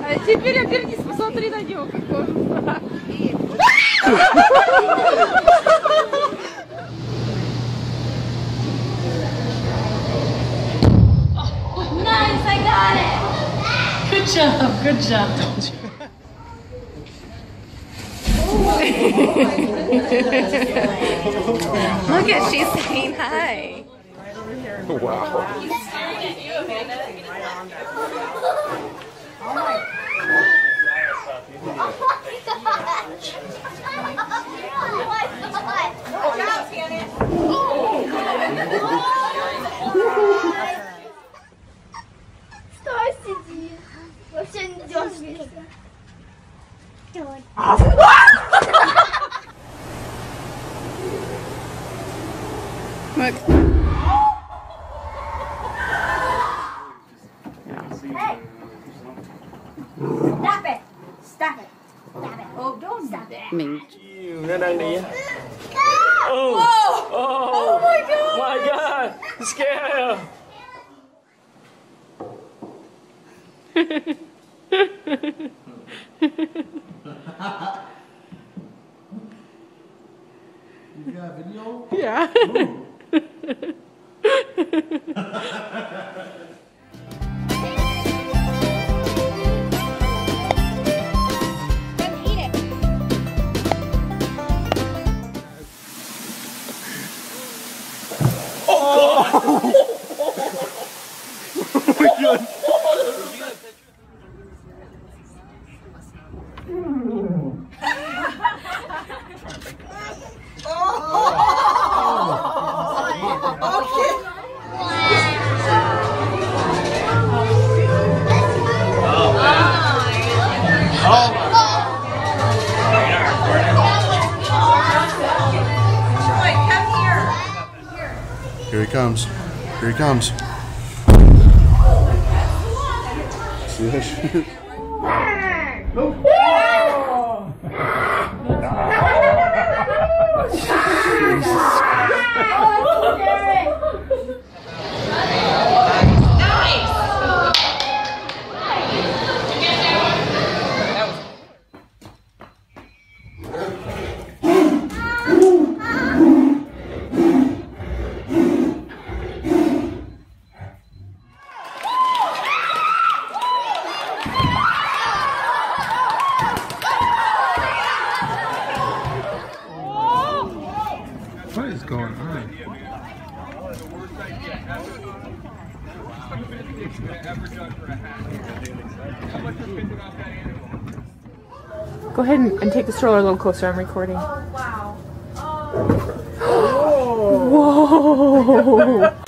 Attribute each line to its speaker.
Speaker 1: А теперь обернись, посмотри на него, какой он.
Speaker 2: Nice, I got it.
Speaker 3: Good job, good job.
Speaker 1: Look at she's saying hi.
Speaker 2: Стой, сиди. Вообще не дергайся.
Speaker 1: Look.
Speaker 2: Stop it. Stop it. Stop it. Oh, don't stop it.
Speaker 1: Mình
Speaker 4: nó đang đi á oh, oh, oh my oh god my god scare
Speaker 5: You got video?
Speaker 1: Yeah.
Speaker 2: It.
Speaker 5: Here he comes. Here he comes. See that?
Speaker 6: What is going on?
Speaker 1: Go ahead and, and take the stroller a little closer. I'm recording.
Speaker 2: Oh, wow.
Speaker 1: Whoa!